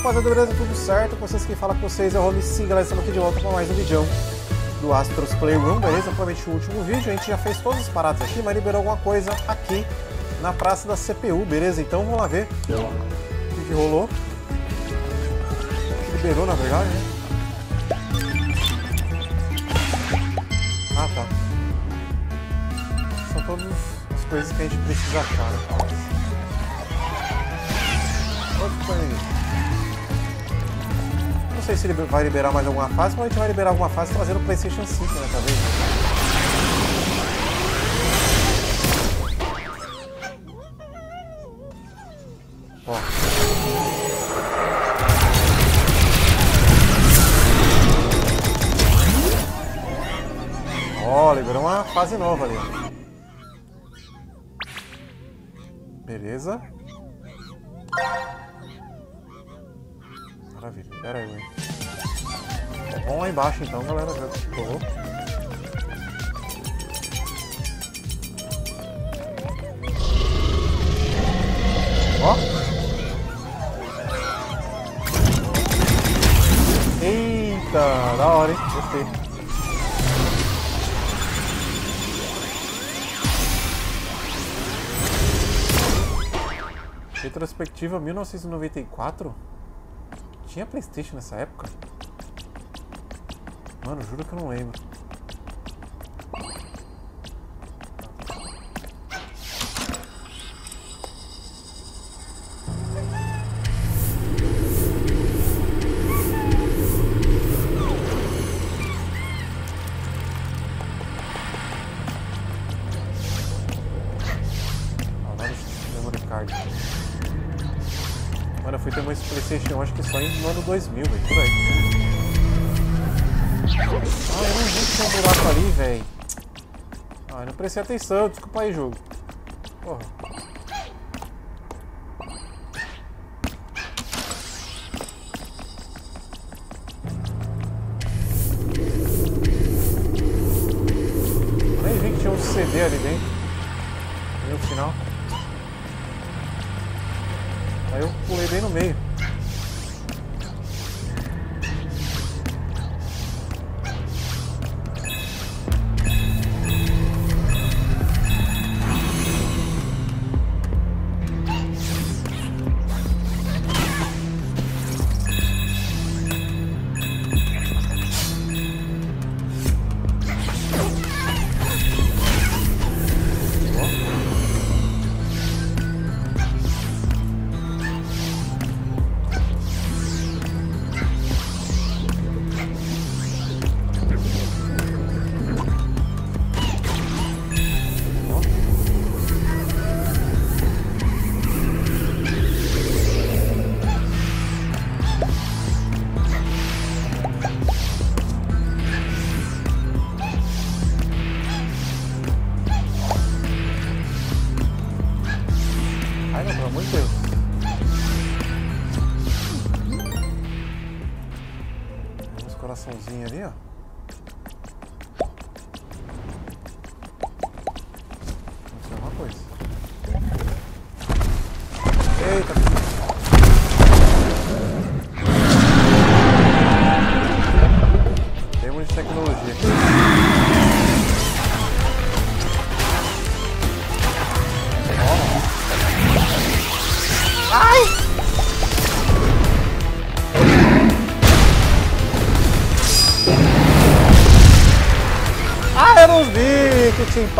rapaziada, beleza? Tudo certo? Com vocês que fala com vocês é o Home Sim, galera, estamos aqui de volta com mais um vídeo do Astros Playroom, beleza? Provavelmente o último vídeo, a gente já fez todas as paradas aqui, mas liberou alguma coisa aqui na praça da CPU, beleza? Então vamos lá ver o que, que rolou. Liberou, na verdade, né? Ah, tá. São todas as coisas que a gente precisa achar, né? Outro planeta. Não sei se ele vai liberar mais alguma fase, mas a gente vai liberar alguma fase trazendo o Playstation 5, né, talvez. Ó. Ó, liberou uma fase nova ali. Beleza. Embaixo então, galera. Já colou. Ó. Eita, da hora, hein? Gostei. Retrospectiva 1994? Tinha Playstation nessa época? Mano, juro que eu não lembro. Mano, eu fui ter uma Playstation, acho que só no ano 2000, velho, por aí. Ah, eu não vi que tinha um buraco ali, velho. Ah, eu não prestei atenção, desculpa aí, jogo. Porra.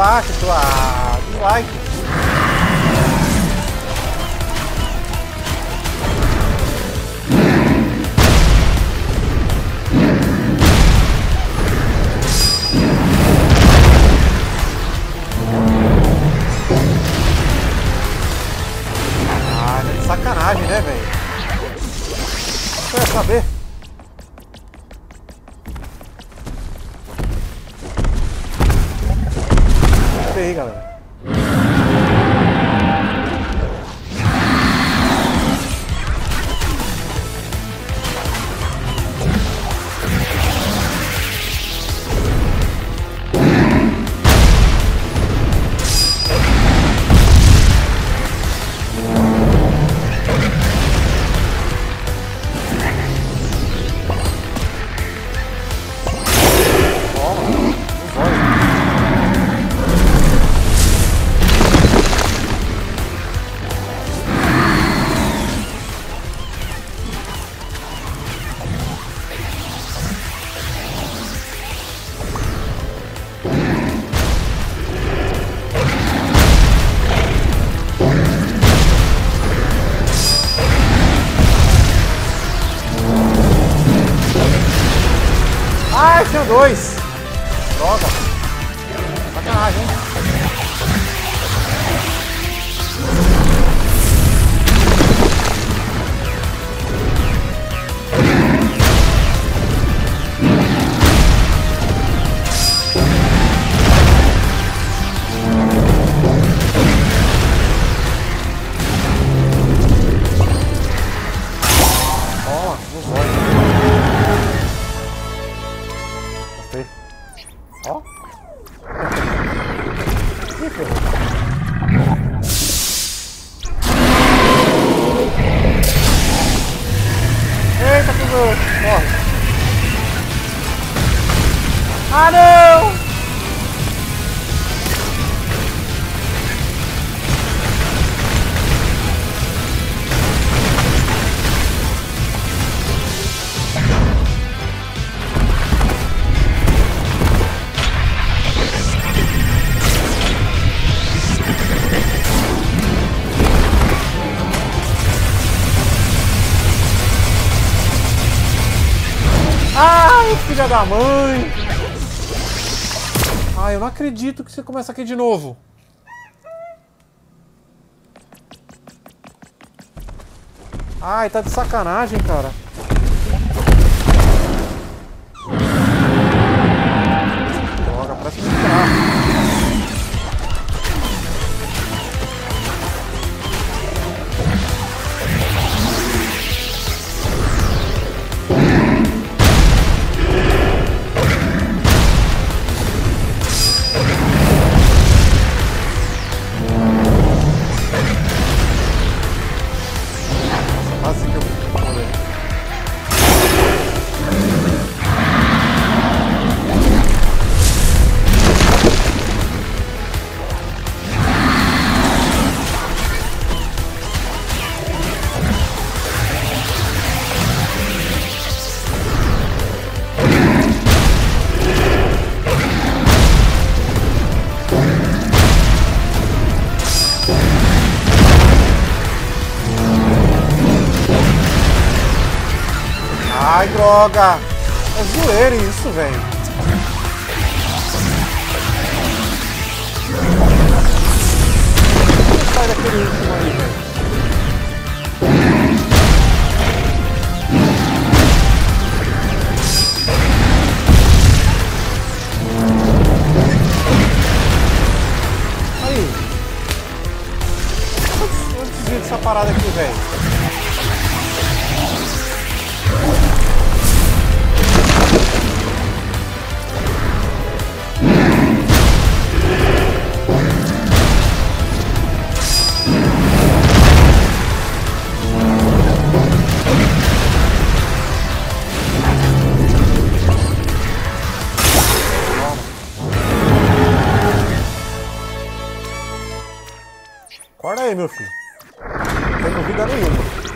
Impacto. Ah, dislike. Ah, é sacanagem, né, velho? Vai saber? Filha da mãe! Ah, eu não acredito que você começa aqui de novo. Ai, tá de sacanagem, cara. Droga! É zoeira isso, velho. Tem vida nenhuma.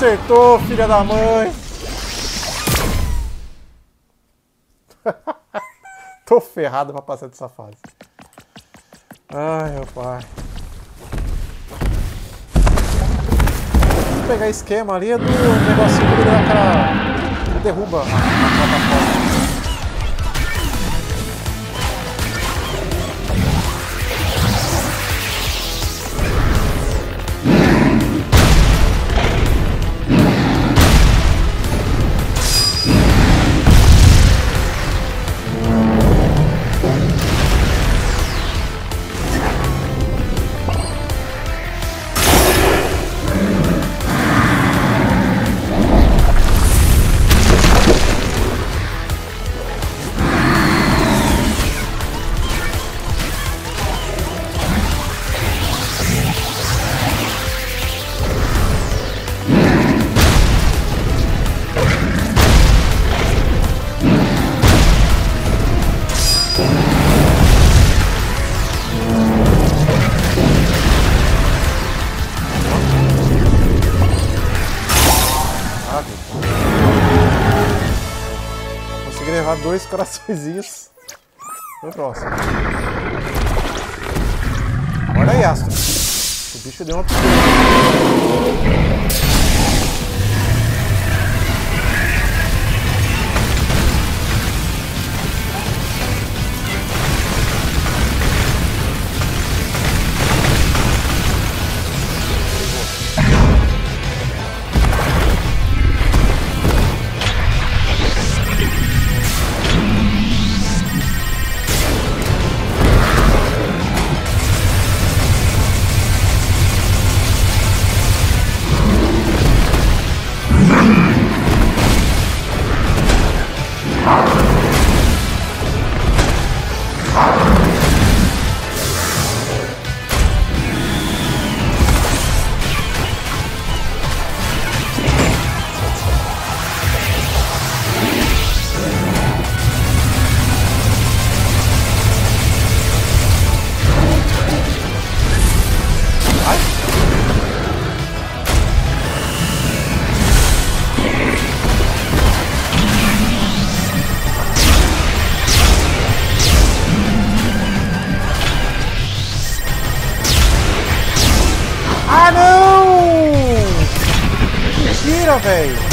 Acertou, filha da mãe. Tô ferrado pra passar dessa fase. Ai, meu pai. pegar esquema ali do negocinho que derruba a plataforma. Dois coraçõezinhos no próximo. Olha aí, Astro. O bicho deu uma velho.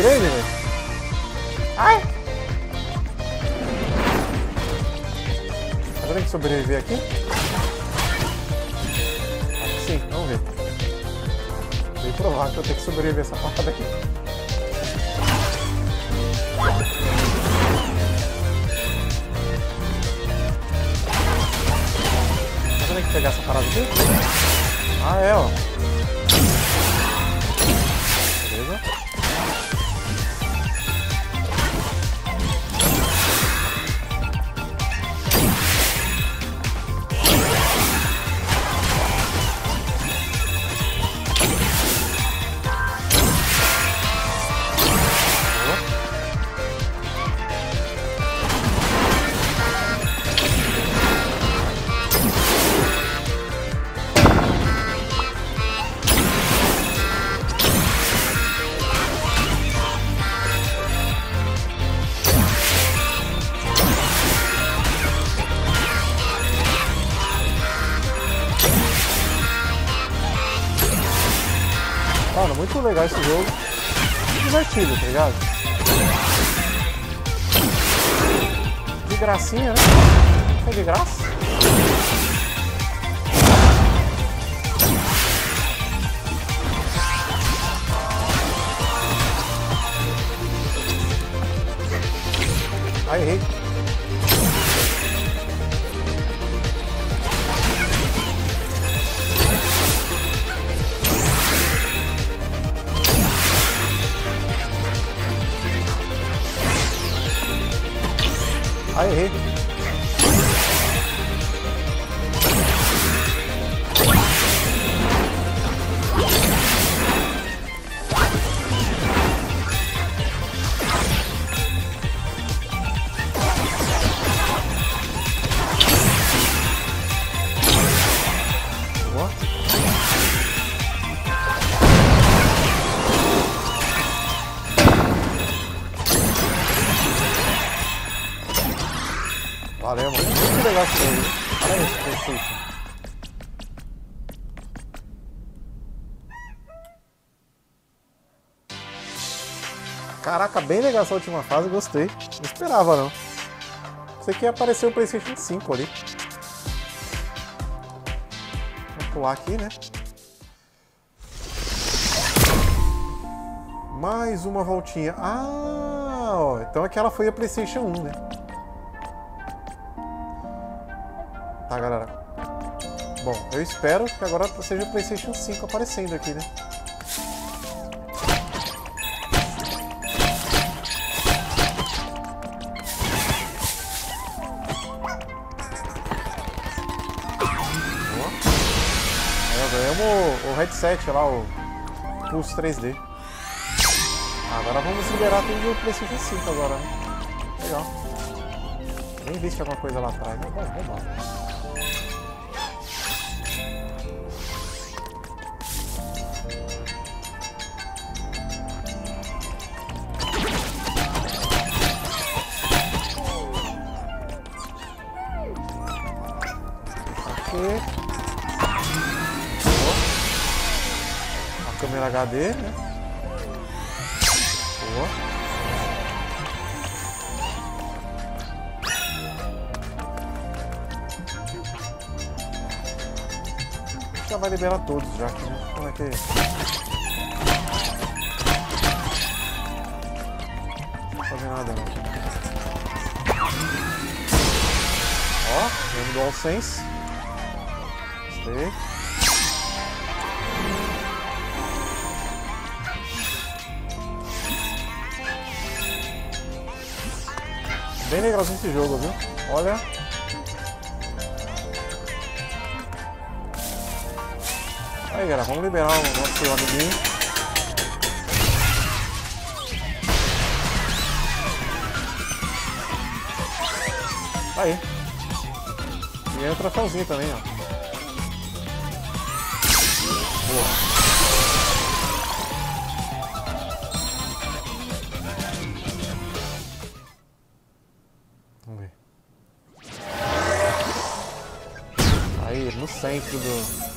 Upgrade, velho. Ai! Agora tem que sobreviver aqui? Sim, vamos ver. Bem provável que eu tenho que sobreviver essa parada aqui. Tenho que pegar essa parada aqui? Ah, é, ó. Legal esse jogo. Divertido, tá ligado? gracinha, né? Foi de graça. Caraca, bem legal essa última fase, gostei. Não esperava não. Isso aqui apareceu o PlayStation 5 ali. Vou pular aqui, né? Mais uma voltinha. Ah, ó, então aquela foi a PlayStation 1, né? Tá, galera. Bom, eu espero que agora seja o PlayStation 5 aparecendo aqui, né? Ó, ganhamos o, o headset lá, o Pulse 3D. Agora vamos liberar tudo do PlayStation 5 agora, né? Legal. Nem vi se tinha alguma coisa lá atrás. Mas bom, vamos lá. HD, né? Boa. Já vai liberar todos já aqui, né? Como é que. Não fazer nada não. Ó, vamos do AllSense. Gostei. Bem legalzinho esse jogo, viu? Olha. Aí, galera, vamos liberar o nosso amiguinho. Aí. E aí o troféuzinho também, ó. Centro do.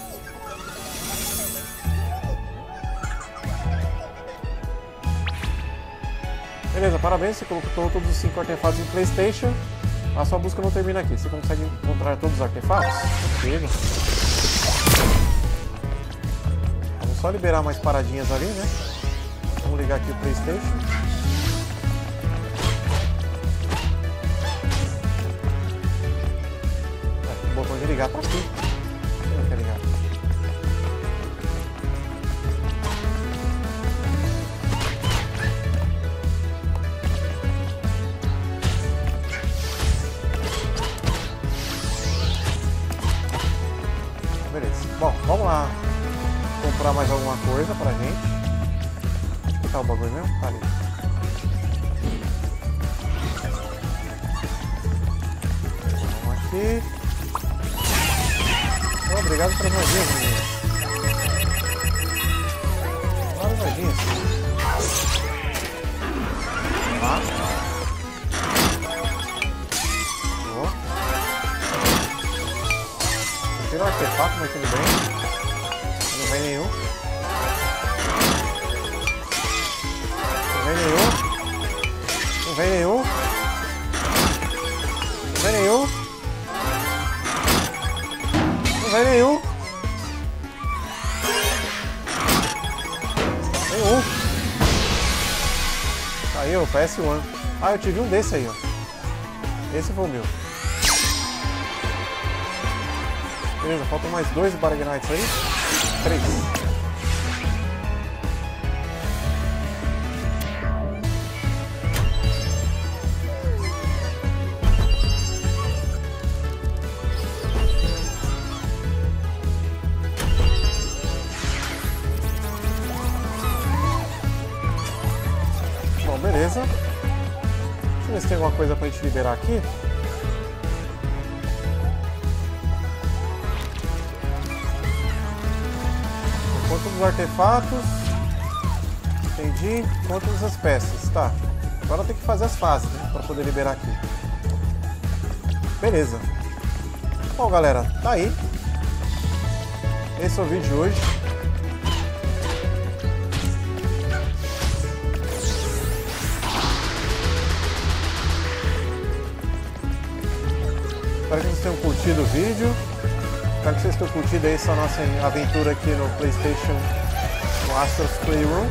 Beleza, parabéns, você colocou todos os 5 artefatos em Playstation. A sua busca não termina aqui. Você consegue encontrar todos os artefatos? Chega. Vamos só liberar mais paradinhas ali, né? Vamos ligar aqui o Playstation. É, botão de ligar tá aqui. Coisa pra gente. Onde tá o bagulho mesmo? Tá ali. Vamos aqui. Oh, obrigado pelas moedinhas, menino. Várias moedinhas. Tá. Boa. Tira o artefato, mas tudo bem. Não vem nenhum. Não vem nenhum. Não vem nenhum. Nenhum. Caiu, PS1. Ah, eu tive um desse aí, ó. Esse foi o meu. Beleza, faltam mais dois Baragnites aí. Três. Beleza. Deixa eu ver se tem alguma coisa pra gente liberar aqui. Quanto dos artefatos. Entendi. Quanto as peças. Tá. Agora tem que fazer as fases, né? Pra poder liberar aqui. Beleza. Bom, galera, tá aí. Esse é o vídeo de hoje. Espero que vocês tenham curtido o vídeo. Espero que vocês tenham curtido essa nossa aventura aqui no Playstation no Astros Playroom.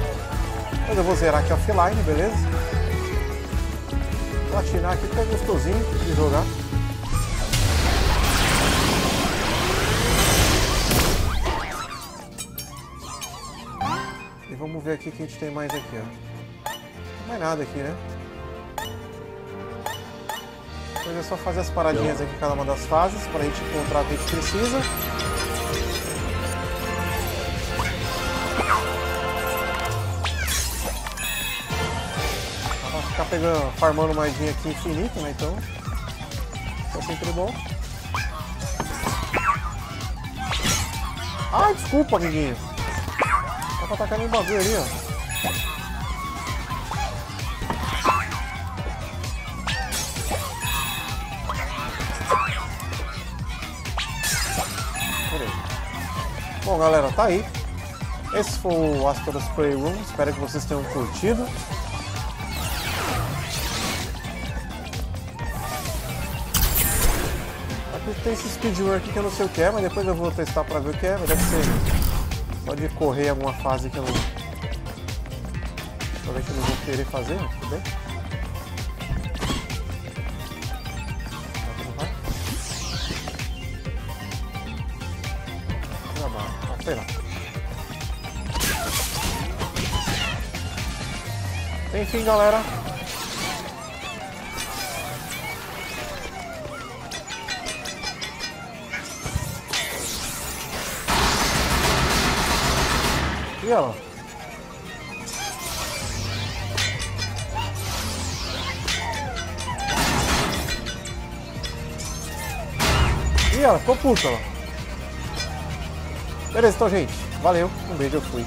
Mas eu vou zerar aqui offline, beleza? Platinar aqui que é gostosinho de jogar. E vamos ver aqui o que a gente tem mais aqui, ó. Não tem mais nada aqui, né? Depois é só fazer as paradinhas aqui em cada uma das fases para a gente encontrar o que a gente precisa. Pra ficar pegando, farmando mais dinheiro aqui infinito, né? Então, é sempre bom. Ai, desculpa, amiguinho. Dá pra atacar no bagulho ali, ó. Bom, galera, tá aí. Esse foi o Astros Playroom. Espero que vocês tenham curtido. Aqui tem esse speedrun aqui que eu não sei o que é, mas depois eu vou testar pra ver o que é. Mas deve ser. Pode correr alguma fase que eu não. Provavelmente eu não vou querer fazer, tudo bem? Enfim, galera. E ela? E ela, ficou puta. Beleza, então, gente. Valeu, um beijo, eu fui.